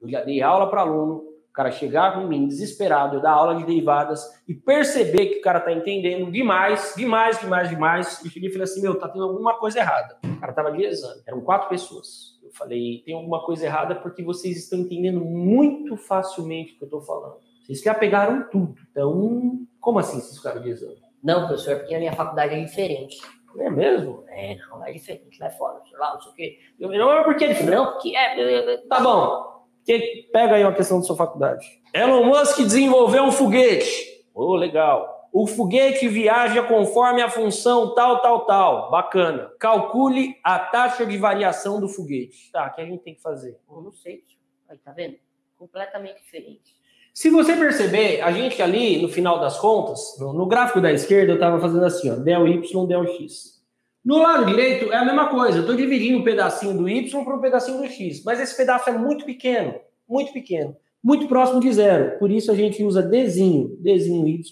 Eu já dei aula para aluno, o cara chegar em mim desesperado, eu dar aula de derivadas e perceber que o cara tá entendendo demais, demais, demais, demais. E cheguei e falei assim: meu, tá tendo alguma coisa errada. O cara tava de exame, eram quatro pessoas. Eu falei: tem alguma coisa errada porque vocês estão entendendo muito facilmente o que eu tô falando. Vocês já pegaram tudo. Então, como assim vocês ficaram de exame? Não, professor, porque a minha faculdade é diferente. É mesmo? É, não, é diferente, lá é fora, lá, não sei o quê. Eu, não é porque ele Não, porque é. Tá bom. Que, pega aí uma questão da sua faculdade. Elon Musk desenvolveu um foguete. Oh, legal. O foguete viaja conforme a função tal, tal, tal. Bacana. Calcule a taxa de variação do foguete. Tá, o que a gente tem que fazer? Eu não sei. Aí, tá vendo? Completamente diferente. Se você perceber, a gente ali, no final das contas, no, no gráfico da esquerda, eu estava fazendo assim, ó, del y, del x. No lado direito é a mesma coisa, eu estou dividindo um pedacinho do y para um pedacinho do x, mas esse pedaço é muito pequeno, muito pequeno, muito próximo de zero. Por isso a gente usa desenho, desenho y,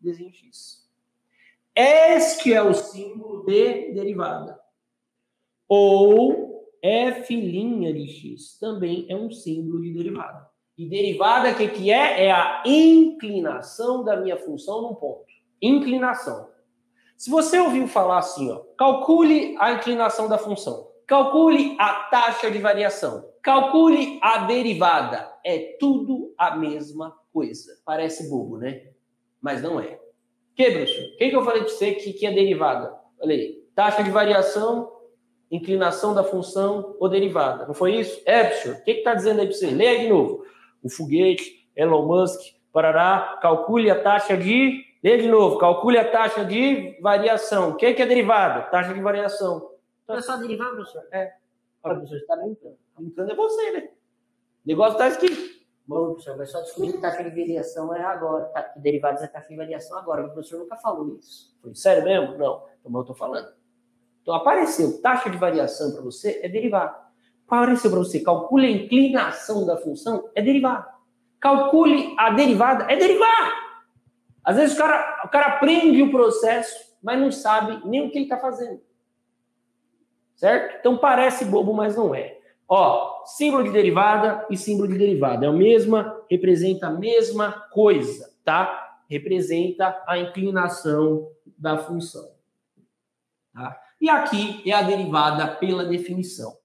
desenho, x. Este é o símbolo de derivada. Ou f' de x também é um símbolo de derivada. E derivada, o que, que é? É a inclinação da minha função num ponto. Inclinação. Se você ouviu falar assim, ó, calcule a inclinação da função, calcule a taxa de variação, calcule a derivada. É tudo a mesma coisa. Parece bobo, né? Mas não é. Que, Bruxo? O que, eu falei para você que, que é derivada? Falei, taxa de variação, inclinação da função ou derivada. Não foi isso? É, Bruxo. O que está dizendo aí para você? Leia de novo o foguete, Elon Musk, parará, calcule a taxa de. Lê de novo, calcule a taxa de variação. O que é, que é derivada? Taxa de variação. Então, é só derivar, professor? É. Olha, professor, está brincando. Brincando é você, né? O negócio está escrito. Bom, professor, mas só descobrir que taxa de variação é agora. Tá? Que derivados é taxa de variação agora. O professor nunca falou isso. Foi sério mesmo? Não. Então eu estou falando. Então apareceu taxa de variação para você é derivada. Apareceu para você, calcule a inclinação da função, é derivar. Calcule a derivada, é derivar. Às vezes o cara, o cara aprende o processo, mas não sabe nem o que ele está fazendo. Certo? Então parece bobo, mas não é. Ó, símbolo de derivada e símbolo de derivada. É a mesma, representa a mesma coisa, tá? Representa a inclinação da função. Tá? E aqui é a derivada pela definição.